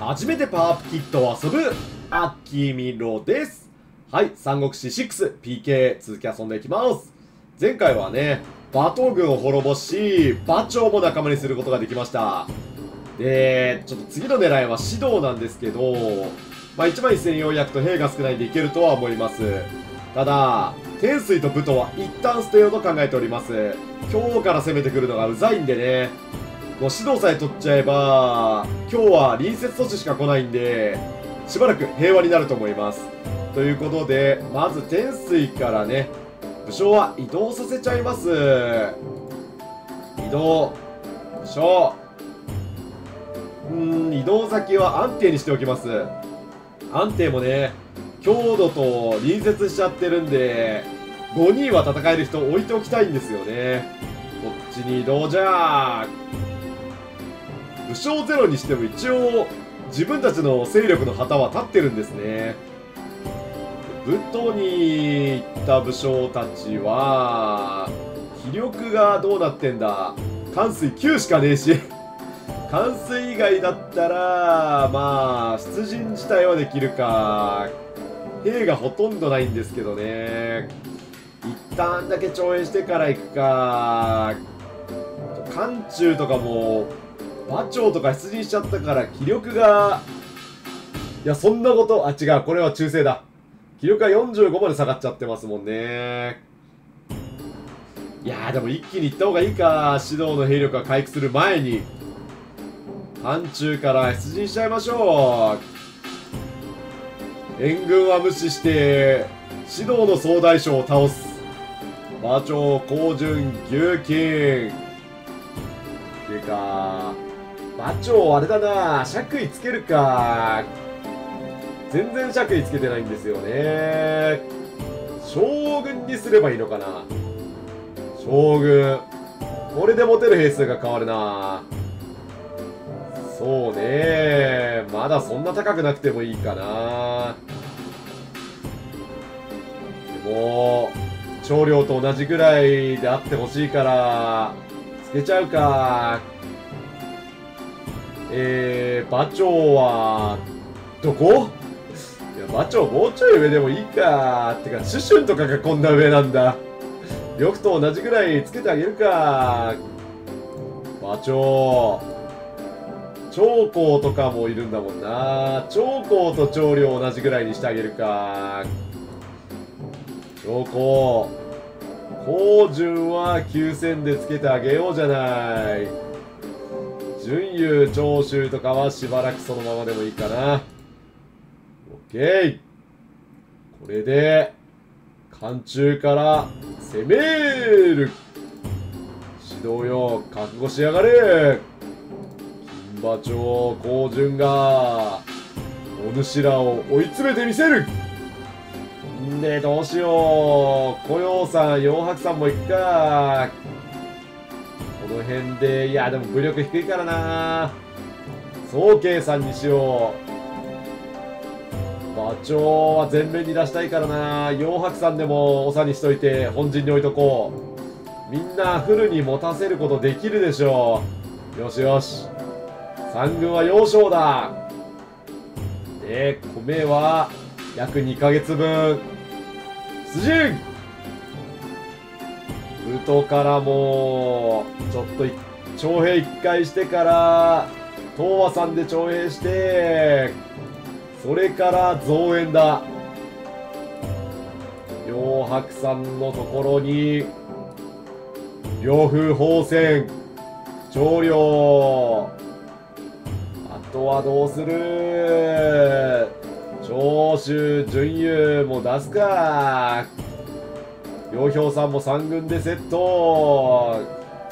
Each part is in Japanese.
初めてパワーアップキットを遊ぶ、アッキーミロです。はい、三国志 6PK 続き遊んでいきます。前回はね、馬頭軍を滅ぼし、馬長も仲間にすることができました。で、ちょっと次の狙いは指導なんですけど、まあ1万1400と兵が少ないんでいけるとは思います。ただ、天水と武闘は一旦捨てようと考えております。今日から攻めてくるのがうざいんでね、もう指導さえ取っちゃえば、今日は隣接都市しか来ないんで、しばらく平和になると思います。ということで、まず天水からね、武将は移動させちゃいます。移動。武将。うーん、移動先は安定にしておきます。安定もね、強度と隣接しちゃってるんで、5人は戦える人置いておきたいんですよね。こっちに移動じゃー。武将ゼロにしても一応自分たちの勢力の旗は立ってるんですね。武闘に行った武将たちは気力がどうなってんだ。関水9しかねえし。関水以外だったらまあ出陣自体はできるか。兵がほとんどないんですけどね。一旦だけ徴兵してから行くか。漢中とかも馬長とか出陣しちゃったから気力がいやそんなことあ違うこれは中性だ。気力が45まで下がっちゃってますもんね。いやでも一気に行った方がいいか。指導の兵力が回復する前に。範疇から出陣しちゃいましょう。援軍は無視して指導の総大将を倒す。馬長高順牛金。っていうか馬長あれだな。爵位つけるか。全然爵位つけてないんですよね。将軍にすればいいのかな。将軍。これで持てる兵数が変わるな。そうね。まだそんな高くなくてもいいかな。でも長領と同じぐらいであってほしいからつけちゃうか。えー、馬長は、どこ？いや、馬長もうちょい上でもいいか。ってか、シュシュンとかがこんな上なんだ。よくと同じぐらいつけてあげるか。馬長。長江とかもいるんだもんな。長江と長領同じぐらいにしてあげるか。長江。高順は9000でつけてあげようじゃない。準優長州とかはしばらくそのままでもいいかな。オッケーこれで、漢中から攻める指導よ、覚悟しやがれ金馬町高順が、お主らを追い詰めてみせるんで、どうしよう。雇用さん、四白さんも行くか。の辺で、いや、でも武力低いからな総計さんにしよう。馬長は前面に出したいからな四白さんでも長にしといて、本陣に置いとこう。みんなフルに持たせることできるでしょう。よしよし。三軍は幼少だ。で、米は約2ヶ月分。出陣ウトからもちょっと徴兵1回してから東和さんで徴兵してそれから増援だ。両白さんのところに両風宝船長領。あとはどうする？長州準優も出すか。両票さんも3軍でセット。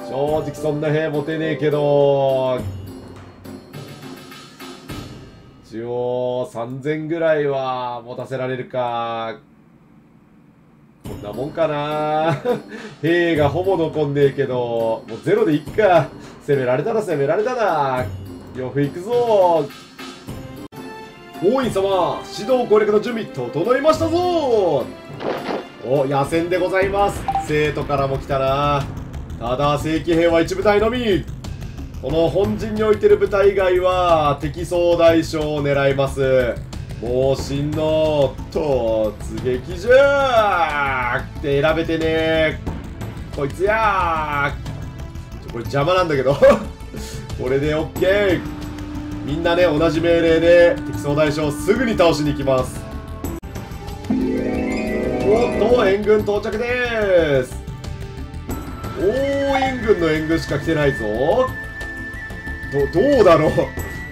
正直そんな兵持てねえけど。一応3000ぐらいは持たせられるか。こんなもんかな。兵がほぼ残んねえけど。もうゼロでいっか。攻められたら攻められたな。呂布行くぞ。王院様指導攻略の準備整いましたぞ。お野戦でございます。生徒からも来たなただ正規兵は一部隊のみ。この本陣に置いてる部隊以外は敵総大将を狙います。猛進の突撃じゃーって選べてね。こいつやー。これ邪魔なんだけど。これで OK みんなね同じ命令で敵総大将すぐに倒しに行きます。おっと援軍到着です。応援軍の援軍しか来てないぞ。どどうだろう。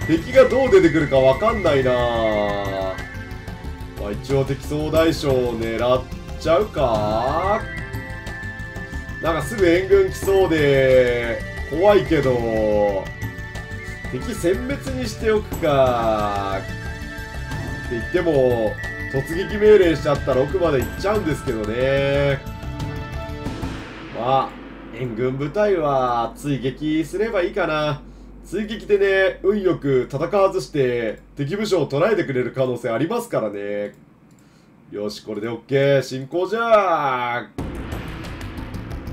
敵がどう出てくるかわかんないな。まあ一応敵総大将を狙っちゃうか。なんかすぐ援軍来そうで怖いけど。敵殲滅にしておくか。って言っても突撃命令しちゃったら奥まで行っちゃうんですけどね。まあ援軍部隊は追撃すればいいかな。追撃でね運よく戦わずして敵武将を捉えてくれる可能性ありますからね。よしこれで OK 進行じゃあ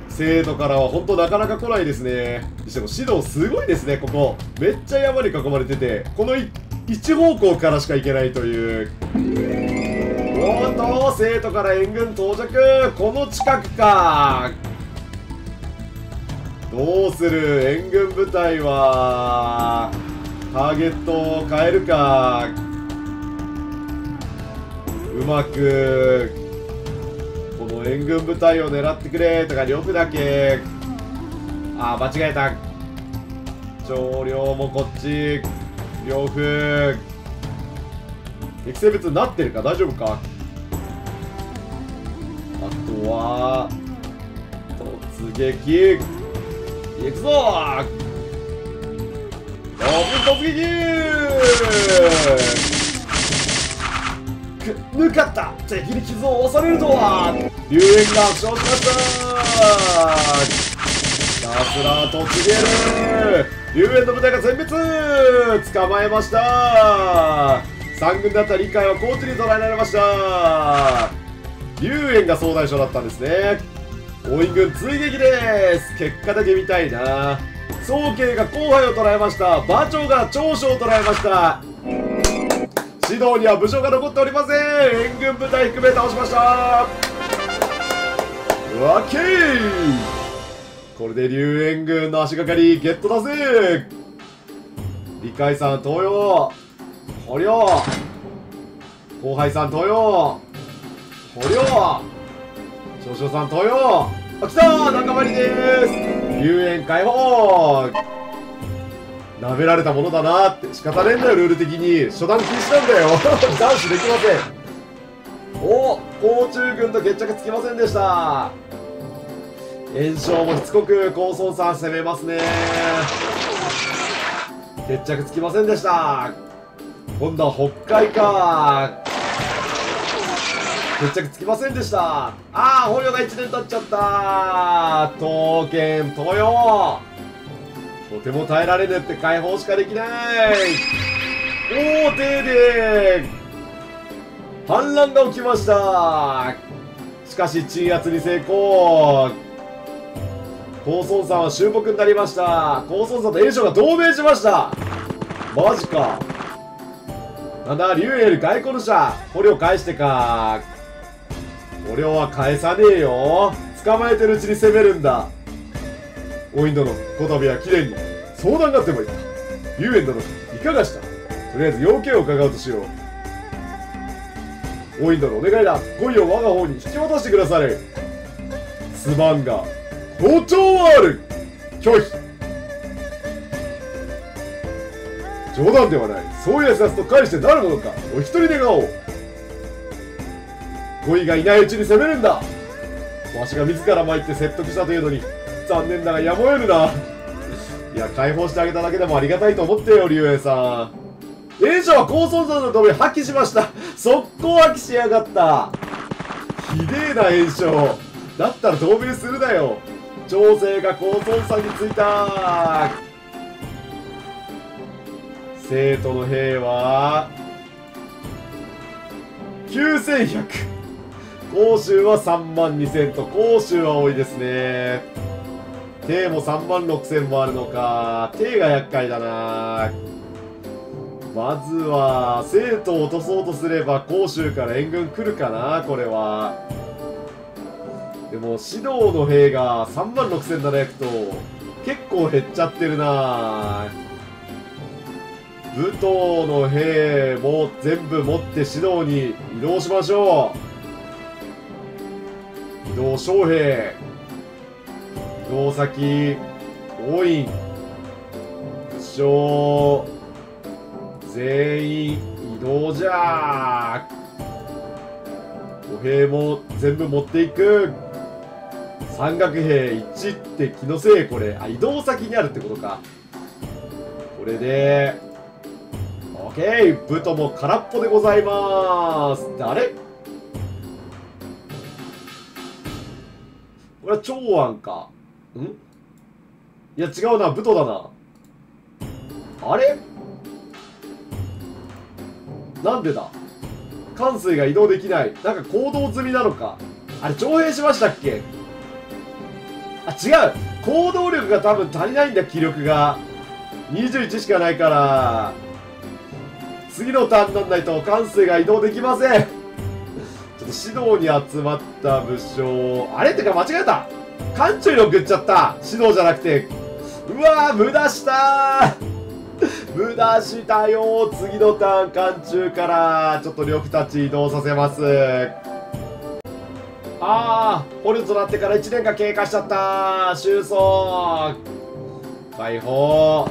生徒からは本当なかなか来ないですね。しても指導すごいですねここ。めっちゃ山に囲まれてて。この一一方向からしか行けないというおっと生徒から援軍到着。この近くか。どうする援軍部隊はターゲットを変えるか。うまくこの援軍部隊を狙ってくれとか呂布だけ。あ間違えた。長領もこっち。呂布敵性別になってるか？大丈夫か？あとは突撃。行くぞ！ー突撃く向かった！敵に傷を負わされるとは！龍炎が負傷しました！さすら突撃龍炎の部隊が全滅。捕まえました。三軍だった理解は高知に捉えられました。龍炎が総大将だったんですね。応援軍追撃です。結果だけ見たいな。宗慶が後輩を捉えました。馬長が長所を捉えました。指導には武将が残っておりません。援軍部隊含め倒しました。わけこれで龍援軍の足がかりゲットだぜ。理解さん東洋捕虜後輩さん東洋捕虜少々さん登用。あ来た仲間入りです。遊園解放。舐められたものだなって。仕方ねえんだよルール的に。初段禁止なんだよ。男子できません。おっ甲虫軍と決着つきませんでした。炎症もしつこく高村さん攻めますね。決着つきませんでした。今度は北海か。決着つきませんでした。ああ捕虜が1年経っちゃった。刀剣東洋とても耐えられぬって解放しかできない。おお停電反乱が起きました。しかし鎮圧に成功。高村さんは終木になりました。高村さんと炎章が同盟しました。マジか。なんだ竜エル外交の者。捕虜返してか。俺は返さねえよ。捕まえてるうちに攻めるんだ。おイン殿こたびは貴殿に。相談があってもいい。龍炎殿いかがした？とりあえず要件を伺うとしよう。おイン殿お願いだ。恋を我が方に引き渡してくだされ。すまんが。包丁はある拒否冗談ではないそういうやつと返してなるものかお一人願おう恋がいないうちに攻めるんだわしが自ら参って説得したというのに残念だがらやむを得るないや解放してあげただけでもありがたいと思ってよ竜兵さん炎者は高村山のため破棄しました速攻破棄しやがったひでえな炎症だったら透明するなよ調整が高村山についた。生徒の兵は9100甲州は3万2000と甲州は多いですね。帝も3万6000もあるのか。帝が厄介だな。まずは生徒を落とそうとすれば甲州から援軍来るかなこれは。でも指導の兵が3万6700と結構減っちゃってるな武闘の兵も全部持って指導に移動しましょう。移動将兵。移動先。多い武将。全員。移動じゃ歩兵も全部持っていく。三角兵1って気のせいこれ。あ移動先にあるってことか。これで OK ブトも空っぽでございます。誰？これは長安か。ん？いや違うな。ブトだな。あれ？なんでだ？関水が移動できない。なんか行動済みなのか。あれ徴兵しましたっけ？あ違う。行動力が多分足りないんだ気力が。21しかないから。次のターンになんないと関水が移動できません。ちょっと指導に集まった武将あれってか間違えた。艦長に送っちゃった。指導じゃなくて。うわー無駄した無駄したよ次のターン艦中から。ちょっと呂布たち移動させます。ああ捕虜となってから1年が経過しちゃった。収束。解放。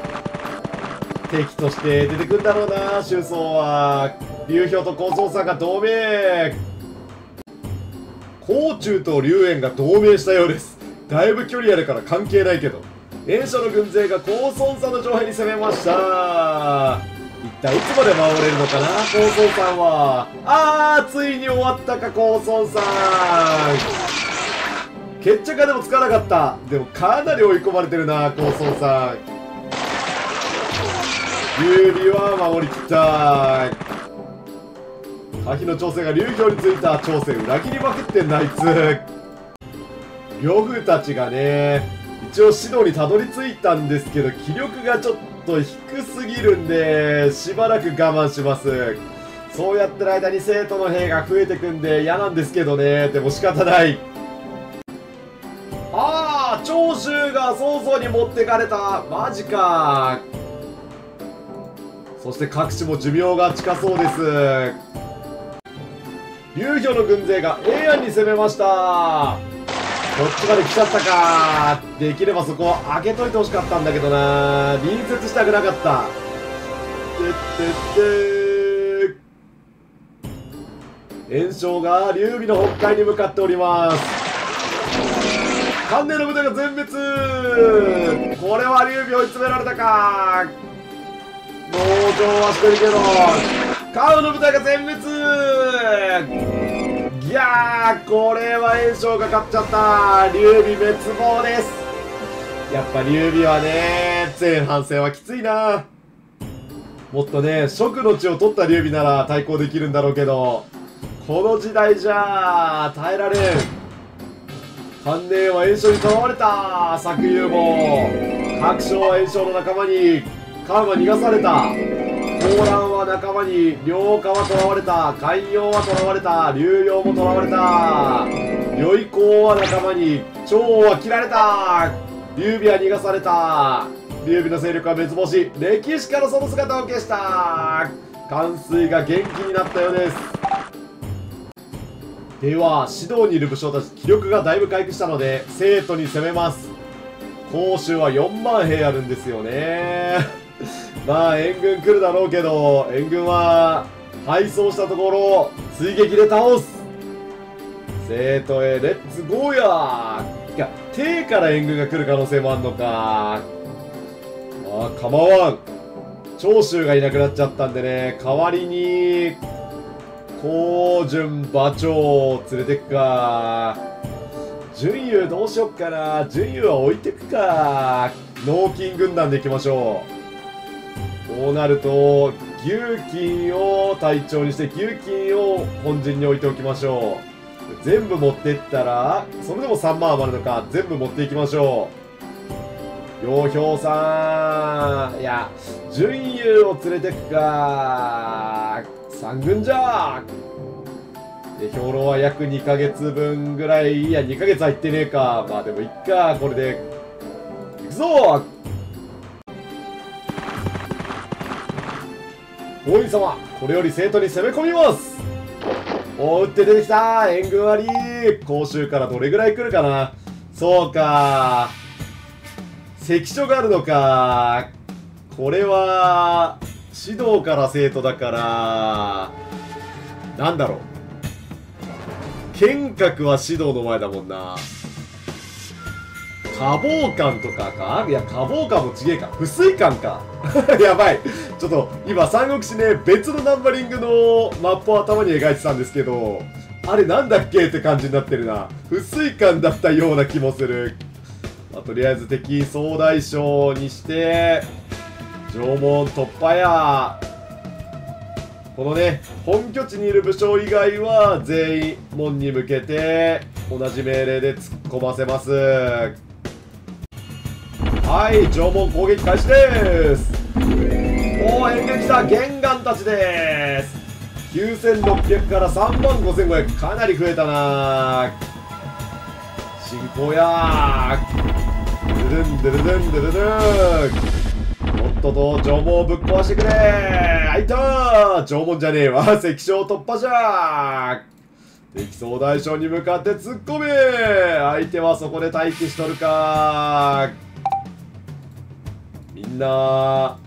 敵として出てくんだろうな収束は。流氷と高層さんが同盟。甲中と龍炎が同盟したようです。だいぶ距離あるから関係ないけど。炎書の軍勢が高孫さんの上辺に攻めました。体いつまで守れるのかな？高孫さんは。あーついに終わったか高孫さん。決着がでもつかなかった。でもかなり追い込まれてるな高孫さん。劉備は守りきった可否の調整が流氷についた。調整裏切りまくってんなあいつ。呂布たちがね。一応指導にたどり着いたんですけど気力がちょっと低すぎるんでしばらく我慢します。そうやってる間に生徒の兵が増えてくんで嫌なんですけどね。でも仕方ない。ああ長州が早々に持ってかれた。マジか。そして各地も寿命が近そうです。流氷の軍勢が永遠に攻めました。こっちまで来ちゃったか。できればそこを開けといてほしかったんだけどな。隣接したくなかった。てってって。炎症が劉備の北海に向かっております。関連の部隊が全滅。これは劉備追い詰められたか。農場はしてるけどカウの部隊が全滅。やーこれは炎症が勝っちゃった。劉備滅亡です。やっぱ劉備はね前半戦はきついな。もっとね蜀の地を取った劉備なら対抗できるんだろうけどこの時代じゃ耐えられん。関連は炎症にとらわれた作遊も。各将は炎症の仲間にカウが逃がされた。高蘭は仲間に両家は囚われた海洋は囚われた流洋も囚われた。良い子は仲間に蝶は切られた。劉備は逃がされた。劉備の勢力は滅亡し歴史からその姿を消した。冠水が元気になったようです。では指導にいる武将たち気力がだいぶ回復したので生徒に攻めます。甲州は4万兵あるんですよね。まあ援軍来るだろうけど援軍は配送したところを追撃で倒す。生徒へレッツゴーや。いや手から援軍が来る可能性もあんのか。あ構わん。長州がいなくなっちゃったんでね代わりに高順馬長を連れてくか。順優どうしよっかな。順優は置いてくか。脳筋軍団でいきましょう。こうなると牛金を隊長にして牛金を本陣に置いておきましょう。全部持ってったらそれでも3万余るのか全部持っていきましょう。洋兵さんいや準優を連れてくか。三軍じゃ。で兵糧は約2ヶ月分ぐらい。いや2ヶ月入ってねえか。まあでもいっか。これでいくぞ。王院様これより生徒に攻め込みます。お打って出てきた。援軍あり甲州からどれぐらい来るかな。そうか。関所があるのか。これは指導から生徒だからなんだろう。剣閣は指導の前だもんな。花房館とかか？いや花房館もちげえか。不水館か。やばい。ちょっと今三国志ね別のナンバリングのマップを頭に描いてたんですけどあれなんだっけって感じになってるな。不水館だったような気もする、まあ、とりあえず敵総大将にして縄文突破や。このね本拠地にいる武将以外は全員門に向けて同じ命令で突っ込ませます。はい縄文攻撃開始です。おお演撃した。玄関たちです。9600から3万5500かなり増えたな。進行やドゥルンドゥルルンドゥルルン。とっとと縄文をぶっ壊してくれ。あいた縄文じゃねえわ。関所突破じゃ敵総大将に向かって突っ込め。相手はそこで待機しとるかんな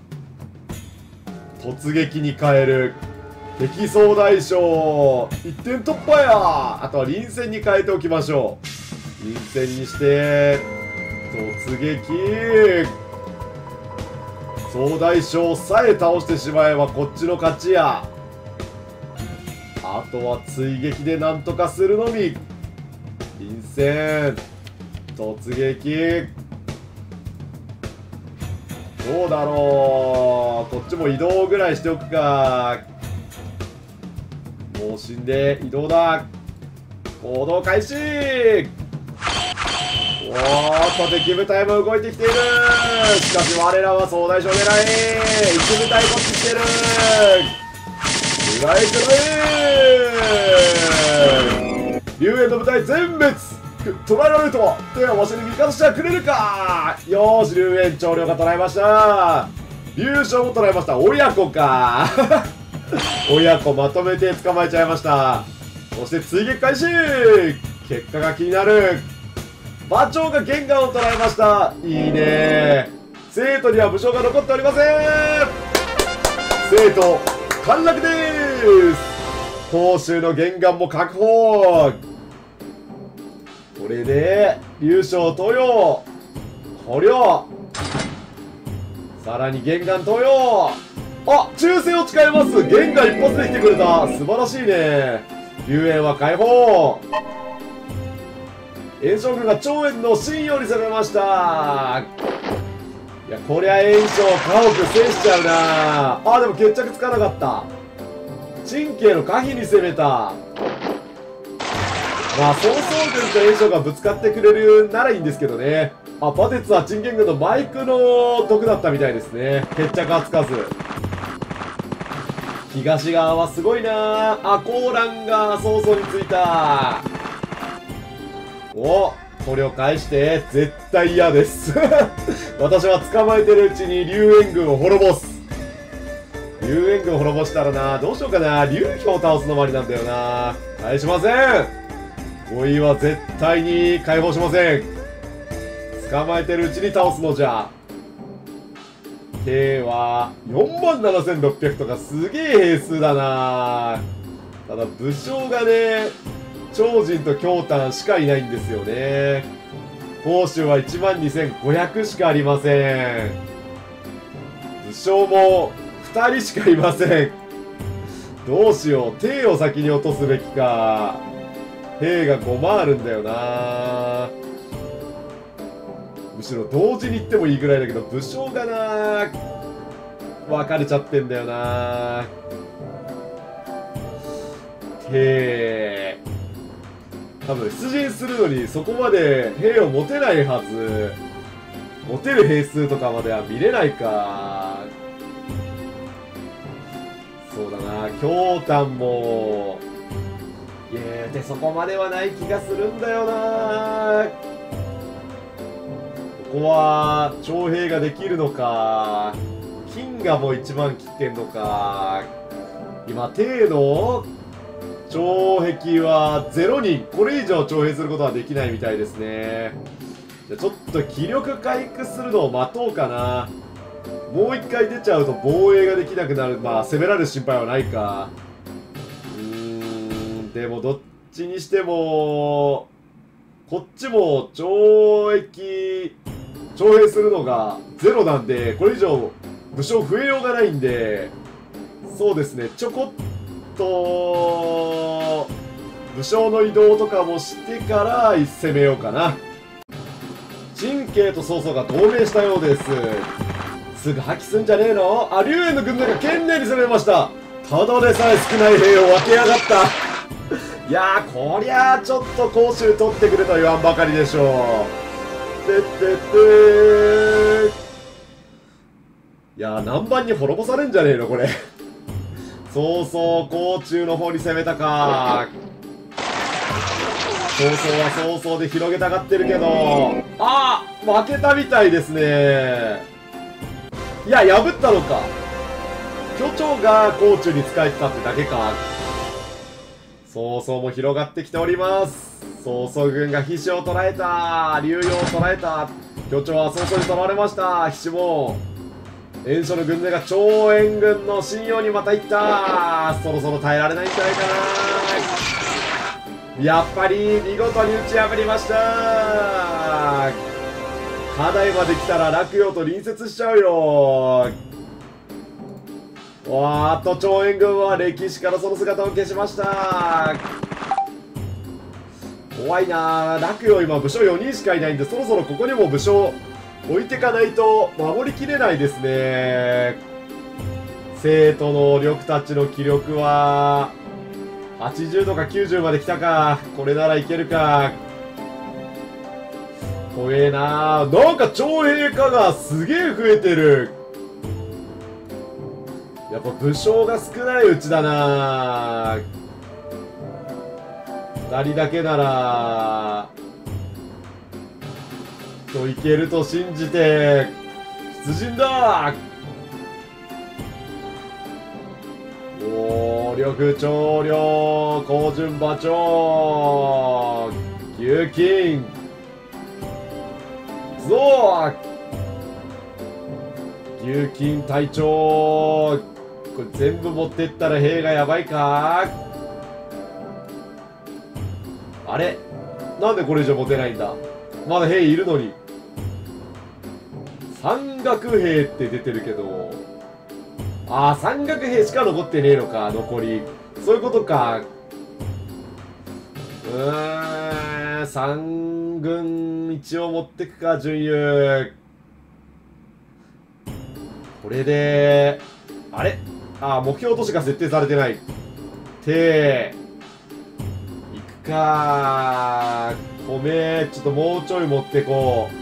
突撃に変える。敵総大将一点突破や。あとは臨戦に変えておきましょう。臨戦にして突撃。総大将さえ倒してしまえばこっちの勝ちや。あとは追撃でなんとかするのみ。臨戦突撃。どうだろう。こっちも移動ぐらいしておくか。もう死んで移動だ。行動開始。おーっと敵部隊も動いてきている。しかし我らは総大将狙い。一部隊こっち来てる。くらいくらい龍炎の部隊全滅。捕らえられるとではわしに味方してはくれるか。よし龍炎長領が捕らえました。優勝も捕らえました。親子か。親子まとめて捕まえちゃいました。そして追撃開始。結果が気になる。馬長が玄関を捉えました。いいね。生徒には武将が残っておりません。生徒陥落です。報酬の玄関も確保。これで優勝東洋捕虜さらに玄関東洋あ抽選を誓います。玄関一発で来てくれた。素晴らしいね。遊園は解放。炎症軍が長園の信用に攻めました。いやこりゃ炎症家屋制しちゃうな。あでも決着つかなかった。神経の可否に攻めた。まあ曹操軍と炎症がぶつかってくれるならいいんですけどね。あパテツは鎮元軍のマイクの毒だったみたいですね。決着はつかず。東側はすごいな。あコーランが曹操についた。おこれを返して。絶対嫌です。私は捕まえてるうちに龍炎軍を滅ぼす。龍炎軍を滅ぼしたらなどうしようかな。龍氷を倒すのもありなんだよな。返しません。5位は絶対に解放しません。捕まえてるうちに倒すのじゃ。兵は4万7600とかすげえ兵数だな。ただ武将がね超人と京丹しかいないんですよね。報酬は1万2500しかありません。武将も2人しかいません。どうしよう帝を先に落とすべきか。兵が5万あるんだよな。むしろ同時に行ってもいいぐらいだけど武将がな分かれちゃってんだよな。兵多分出陣するのにそこまで兵を持てないはず。持てる兵数とかまでは見れないか。そうだな京丹も。言うてそこまではない気がするんだよな。ここは徴兵ができるのか金河もう一番切ってんのか。今帝の城壁は0人これ以上徴兵することはできないみたいですね。じゃちょっと気力回復するのを待とうかな。もう一回出ちゃうと防衛ができなくなる。まあ攻められる心配はないか。でもどっちにしてもこっちも懲役徴兵するのがゼロなんでこれ以上武将増えようがないんでそうですね。ちょこっと武将の移動とかもしてから攻めようかな。神経と曹操が同盟したようです。すぐ破棄すんじゃねえの？あ龍炎の軍団が懸命に攻めました。ただでさえ少ない兵を分けやがった。いやーこりゃあちょっと甲州取ってくれと言わんばかりでしょう。てってっていやー何番に滅ぼされんじゃねえのこれ。そうそう甲冑の方に攻めたか。早々は早々で広げたがってるけど。ああ負けたみたいですね。いや破ったのか。巨長が甲冑に使えてたってだけか。曹操も広がってきております。曹操軍が飛車を捉えた。竜陽を捉えた。巨長は早々に取られました。飛車も炎書の軍勢が超援軍の信用にまた行った。そろそろ耐えられないんじゃないかな。やっぱり見事に打ち破りました。課題まで来たら落葉と隣接しちゃうよ。わーっと超援軍は歴史からその姿を消しました。怖いな。落葉今武将4人しかいないんでそろそろここにも武将置いてかないと守りきれないですね。生徒の緑たちの気力は80とか90まで来たか。これならいけるか。怖えな。なんか徴兵化がすげえ増えてる。やっぱ武将が少ないうちだな。2人だけなら。といけると信じて出陣だ。お力長領高順馬長牛金。ぞ牛金隊長。これ全部持ってったら兵がやばいか？あれ？なんでこれ以上持てないんだ？まだ兵いるのに。山岳兵って出てるけど。ああ山岳兵しか残ってねえのか残り。そういうことか。うーん三軍一応持ってくか準優これであれ？ああ目標都市が設定されてない。ていくか米ちょっともうちょい持ってこう。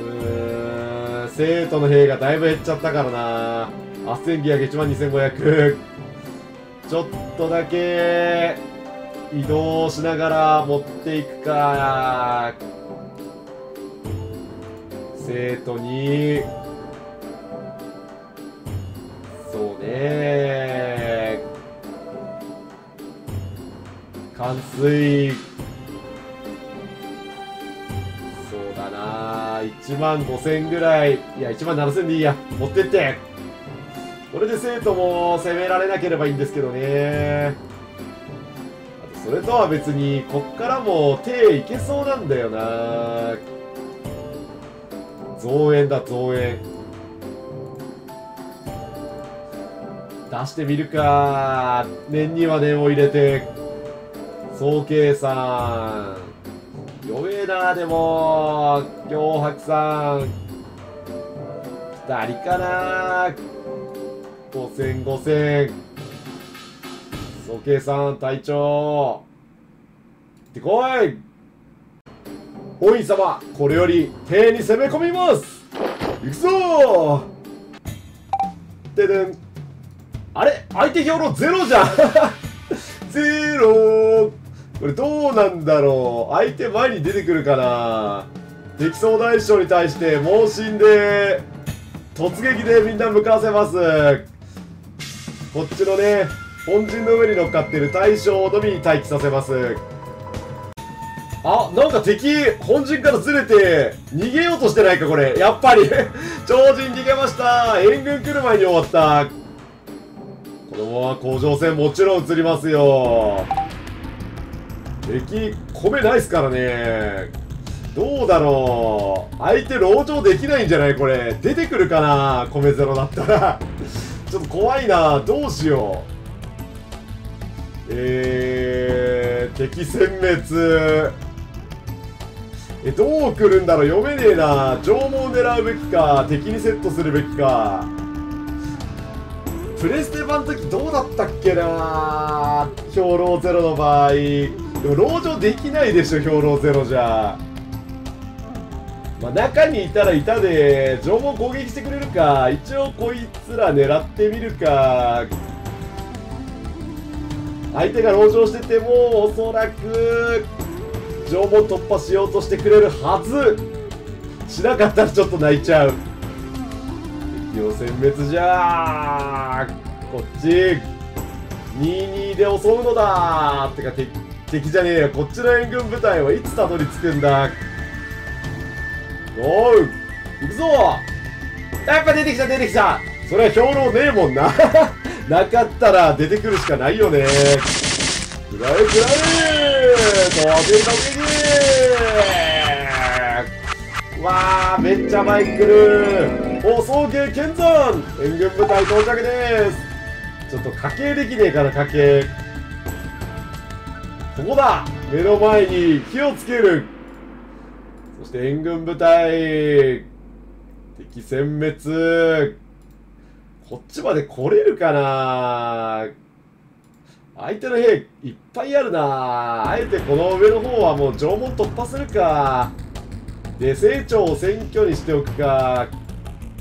うん。生徒の兵がだいぶ減っちゃったからな8900、1万2500ちょっとだけ移動しながら持っていくか生徒に。そうね冠水そうだな。1万5000ぐらい。いや1万7000でいいや。持ってって。これで生徒も攻められなければいいんですけどね。あとそれとは別にこっからも手いけそうなんだよな。増援だ増援。出してみるか。念には念を入れて。総計算。弱えなでも。脅迫さん。2人かな。5000、5000。総計算隊長。行ってこい。王院様これより兵に攻め込みます。行くぞ。ででん。あれ？相手兵糧ゼロじゃん。ゼロ。これどうなんだろう？相手前に出てくるかな？敵総大将に対して猛進で突撃でみんな向かわせます。こっちのね本陣の上に乗っかってる大将のみに待機させます。あなんか敵本陣からずれて逃げようとしてないかこれ。やっぱり。超人逃げました。援軍来る前に終わった。このまま甲状腺もちろん移りますよ。敵米ないっすからね。どうだろう。相手籠城できないんじゃない？これ。出てくるかな？米ゼロだったら。ちょっと怖いな。どうしよう。えー、敵殲滅。えどう来るんだろう？読めねえな。縄文を狙うべきか。敵にセットするべきか。プレステ版の時どうだったっけな？兵糧ゼロの場合。でも籠城できないでしょ兵糧ゼロじゃ。まあ、中にいたらいたで縄文攻撃してくれるか。一応こいつら狙ってみるか。相手が籠城しててもおそらく縄文突破しようとしてくれるはず。しなかったらちょっと泣いちゃう。敵を殲滅じゃこっち22で襲うのだってか敵敵じゃねえよ。こっちの援軍部隊はいつたどり着くんだおう行くぞ。やっぱ出てきた出てきた。それは兵糧ねえもんな。なかったら出てくるしかないよね。くらえくらえ飛び飛びわあめっちゃ前来る。お送迎剣山援軍部隊到着です。ちょっと家系できねえから家系ここだ。目の前に火をつける。そして援軍部隊敵殲滅。こっちまで来れるかな。相手の兵いっぱいあるな。あえてこの上の方はもう縄文突破するか。で成長を選挙にしておくか。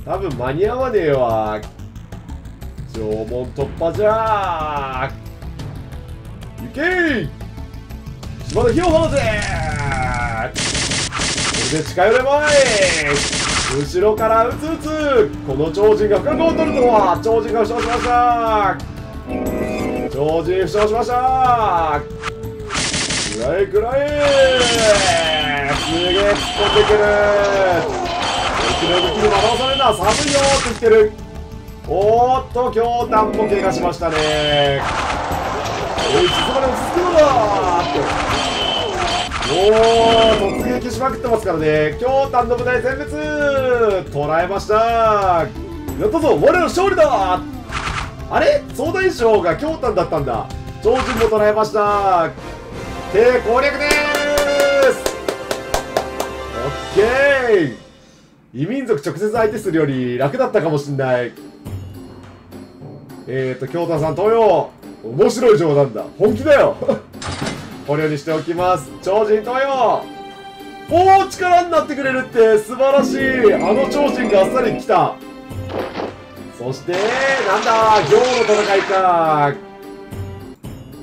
多分間に合わねえわ。縄文突破じゃー行けー。島田火を放せこれで近寄れまい後ろから撃つ撃つ。この超人が深くを取るとは超人が負傷しました超人負傷しましたくらえくらえすげえ突っ込んでくる。敵の動きに惑わされるな寒いよって言ってる。おーっと京丹も怪我しましたね。おいつまで落ち着くのだっておお突撃しまくってますからね。京丹の部隊全滅捕らえました。やったぞ我らの勝利だ。あれ？総大将が京丹だったんだ。超人も捕らえました。帝攻略です。オッケー。異民族直接相手するより楽だったかもしんない。えーと京丹さん東洋面白い冗談だ。本気だよ。捕虜にしておきます。超人東洋おお力になってくれるって素晴らしい。あの超人があっさり来た。そしてなんだ行の戦いか。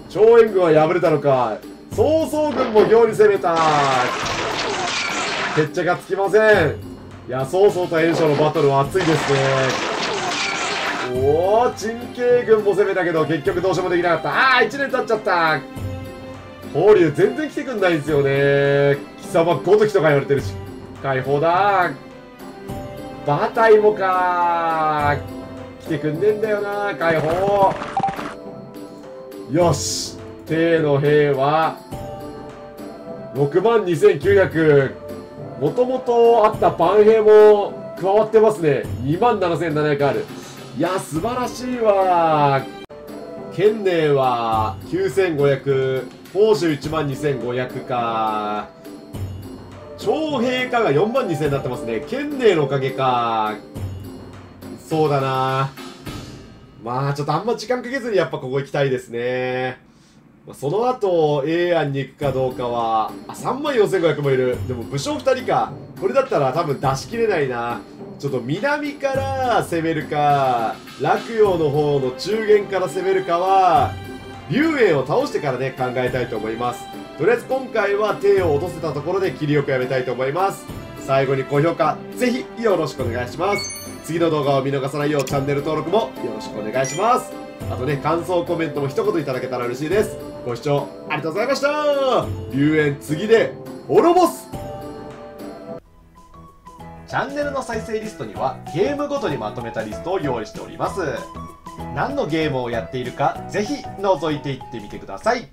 超援軍は敗れたのか。曹操軍も行に攻めた。決着がつきません。いや曹操と袁紹のバトルは熱いですね。おお陳慶軍も攻めたけど結局どうしようもできなかった。ああ1年経っちゃった。法隆全然来てくんないんですよね。貴様ごときとか言われてるし。解放だ。馬体もか。来てくんねえんだよな解放。よし。帝の兵は6万2900もともとあった万兵も加わってますね。2万7700ある。いや素晴らしいわ。県内は9500報酬1万2500か。徴兵価が4万2000になってますね。県内のおかげか。そうだな。まあちょっとあんま時間かけずにやっぱここ行きたいですね。まその後 A 案に行くかどうかはあ3万4500もいる。でも武将2人か。これだったら多分出し切れないな。ちょっと南から攻めるか洛陽の方の中原から攻めるかは龍炎を倒してからね考えたいと思います。とりあえず今回は手を落とせたところで切りよくやめたいと思います。最後に高評価ぜひよろしくお願いします。次の動画を見逃さないようチャンネル登録もよろしくお願いします。あとね感想コメントも一言いただけたら嬉しいです。ご視聴ありがとうございました。龍炎次で滅ぼす。チャンネルの再生リストにはゲームごとにまとめたリストを用意しております。何のゲームをやっているかぜひ覗いていってみてください。